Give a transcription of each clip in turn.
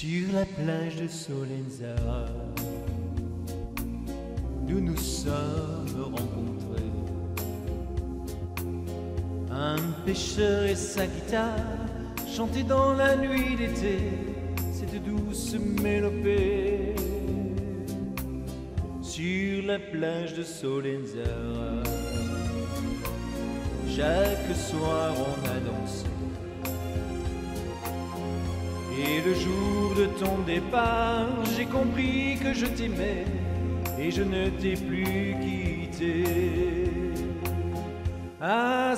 Sur la plage de Solenzara, nous nous sommes rencontrés. Un pêcheur et sa guitare chantaient dans la nuit d'été cette douce mélopée. Sur la plage de Solenzara, chaque soir on a dansé. Et le jour de ton départ, j'ai compris que je t'aimais et je ne t'ai plus quitté. A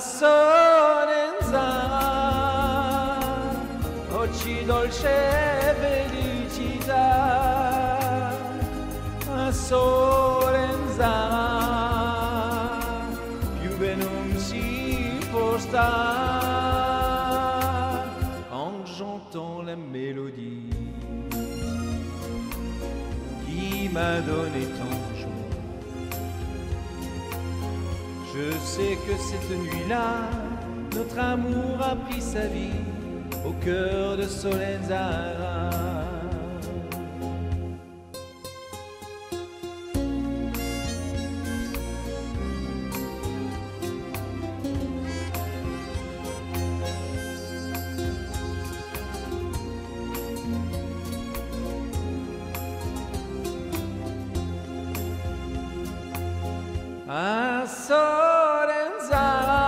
m'a donné tant joie. Je sais que cette nuit-là, notre amour a pris sa vie au cœur de Solenzara. À Solenzara,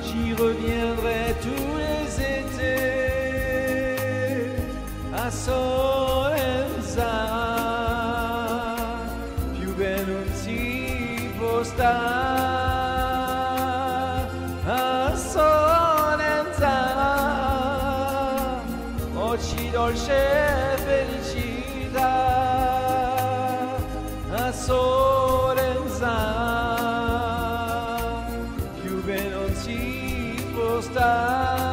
j'y reviendrai tous les étés. À Solenzara, più non si può stare. A Solenzara, occhi dolce felicità love.